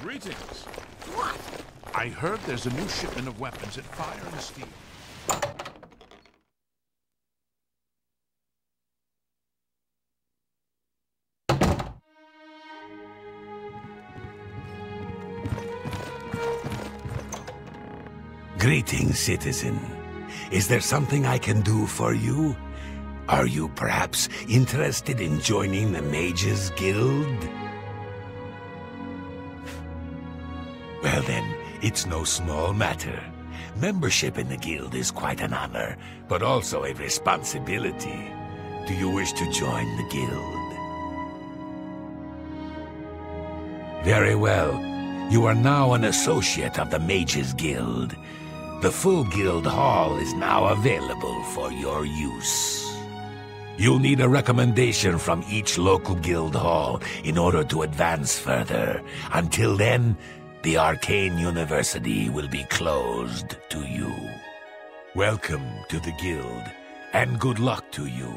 Greetings. What? I heard there's a new shipment of weapons at Fire and Steel. Greetings, citizen. Is there something I can do for you? Are you perhaps interested in joining the Mages Guild? Well then, it's no small matter. Membership in the guild is quite an honor, but also a responsibility. Do you wish to join the guild? Very well. You are now an associate of the Mages Guild. The full guild hall is now available for your use. You'll need a recommendation from each local guild hall in order to advance further. Until then, the Arcane University will be closed to you. Welcome to the guild, and good luck to you.